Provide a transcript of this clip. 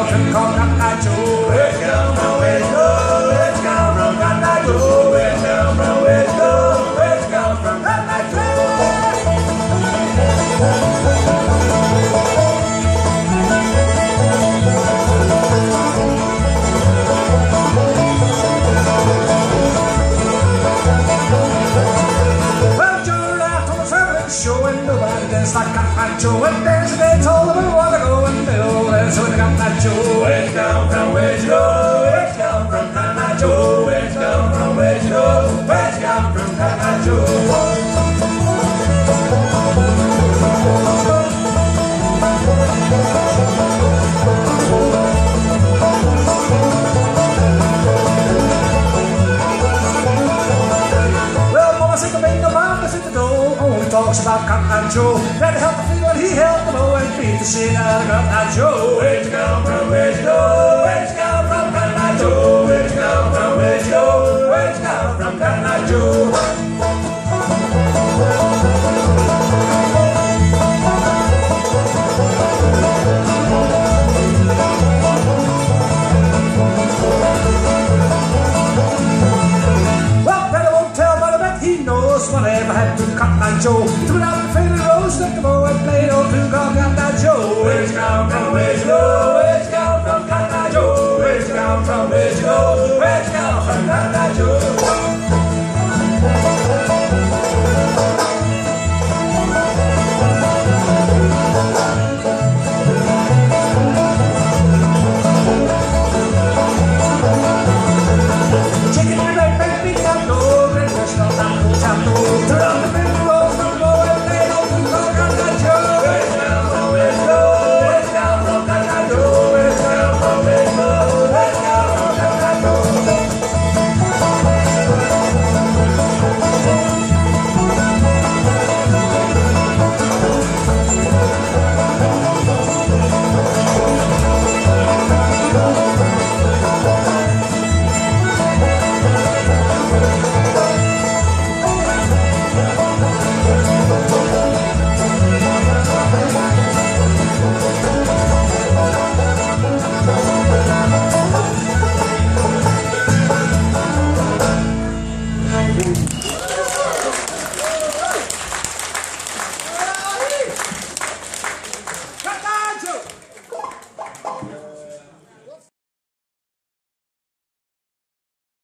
can call Cotton Eye Joe. Where's he Cotton Eye Joe. And dancing they told him where to go and all danced with Joe. Where'd you come from? Where'd you go? You come from? Where'd you come from? Where'd you go? You come from? Cotton talks about Cotton Eye Joe. That helped the feel and he helped the blow and beat the shit out of Cotton Eye Joe. Where'd you come from? Where'd you go? Joe. It out the fatal rose, took the bow and oh, played old called Cotton Eye Joe. From? Where'd